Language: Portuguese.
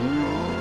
Música